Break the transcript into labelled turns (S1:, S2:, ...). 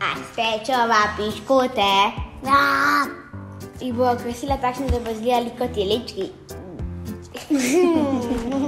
S1: A ste piškote?
S2: Ja.
S1: Jih bo okrasila takšne, da bo zgledali kot jelički.